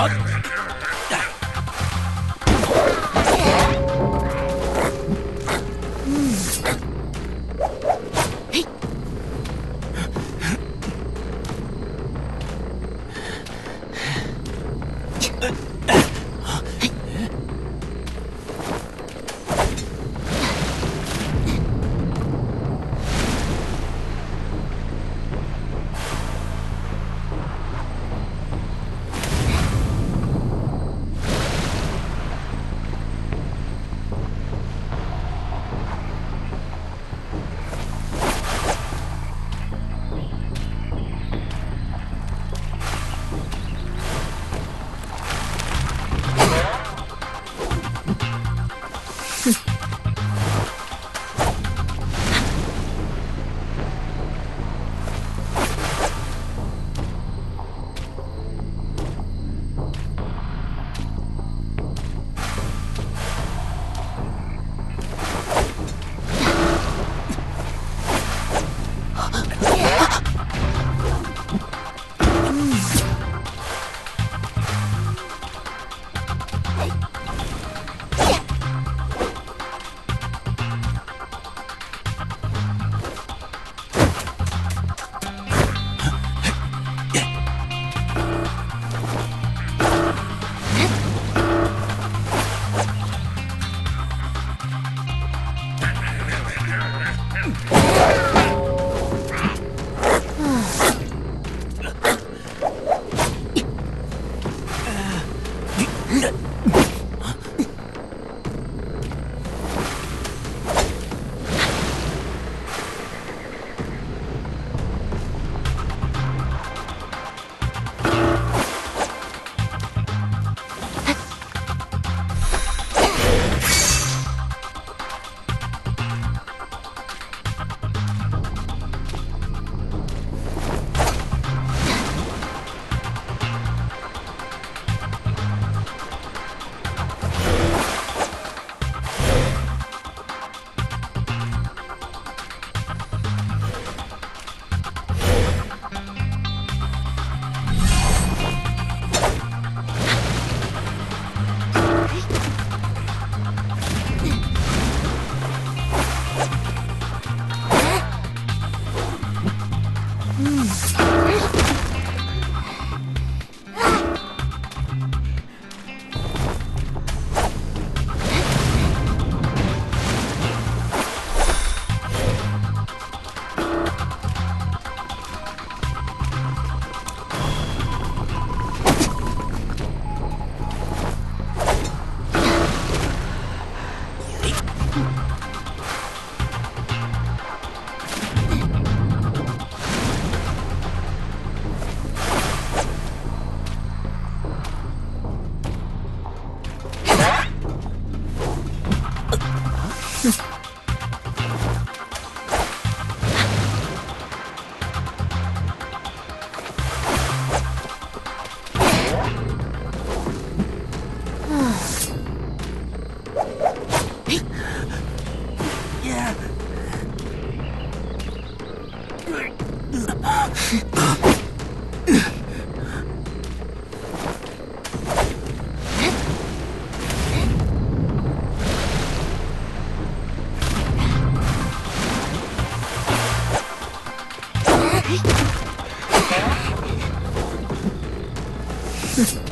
up. Mm. Huh?